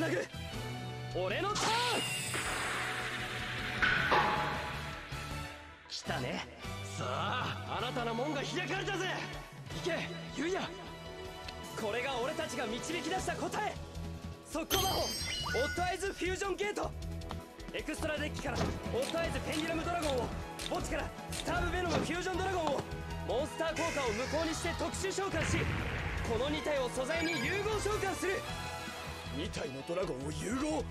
なぐ俺のターン。来たね。さあ新たな門が開かれたぜ。行け。ユイヤこれが俺たちが導き出した答え。速攻魔法オットアイズフュージョンゲート。エクストラデッキから。オットアイズペンデュラムドラゴンを墓地から。スターブベノムフュージョンドラゴンをモンスター効果を無効にして特殊召喚しこの2体を素材に融合召喚する。2体のドラゴンを融合。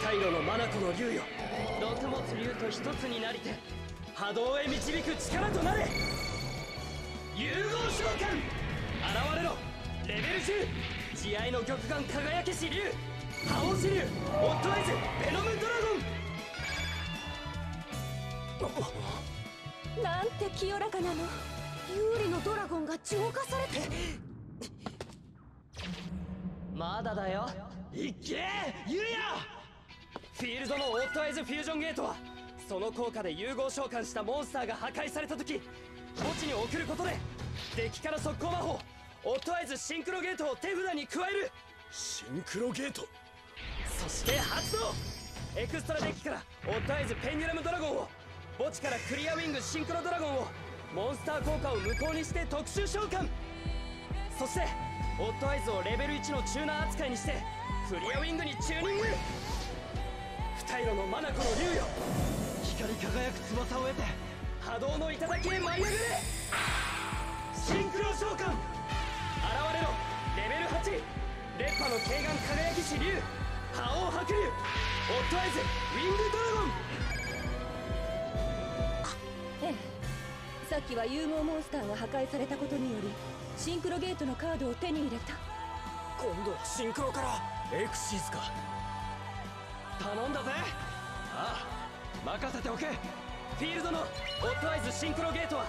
二色の眼の竜よ。毒持つ竜と一つになりて波動へ導く力となれ。融合召喚。現れろ。レベル10慈愛の玉眼輝けし竜。覇王子竜。オットアイズ。ベノムドラゴン。なんて清らかなの。有利のドラゴンが浄化されてまだだよ。いっけユリア！フィールドのオットアイズフュージョンゲートはその効果で融合召喚したモンスターが破壊された時墓地に送ることでデッキから速攻魔法オットアイズシンクロゲートを手札に加える。シンクロゲート？そして発動！エクストラデッキからオットアイズペンデュラムドラゴンを墓地からクリアウィングシンクロドラゴンをモンスター効果を無効にして特殊召喚！そしてオットアイズをレベル1のチューナー扱いにして。クリアウィングにチューニング。二色のマナコの竜よ。光り輝く翼を得て波動の頂へ舞い上がれ。シンクロ召喚。現れろレベル8烈波の軽眼輝きし竜。覇王白竜。オットアイズウィングドラゴン。さっきは融合モンスターが破壊されたことによりシンクロゲートのカードを手に入れた。今度はシンクロからエクシーズか。頼んだぜ。ああ任せておけ。フィールドのオットアイズシンクロゲートは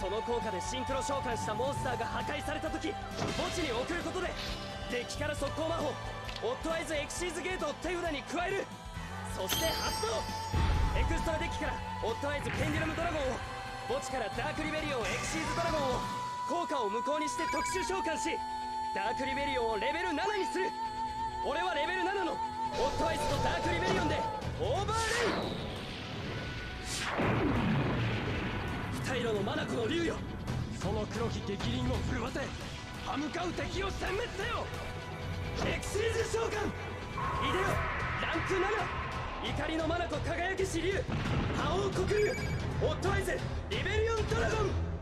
その効果でシンクロ召喚したモンスターが破壊された時墓地に送ることでデッキから速攻魔法オットアイズエクシーズゲートを手札に加える。そして発動。エクストラデッキからオットアイズペンデュラムドラゴンを墓地からダークリベリオンエクシーズドラゴンを効果を無効にして特殊召喚しダークリベリオンをレベル7にする俺はレベル7のオットアイズとダークリベリオンでオーバーレイ二色のマナコの竜よその黒き激鱗を震わせ歯向かう敵を殲滅せよ。エクシーズ召喚。イデオランク7怒りのマナコ輝き支流。覇王国。竜オットアイズ。リベリオンドラゴン。